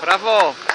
Bravo!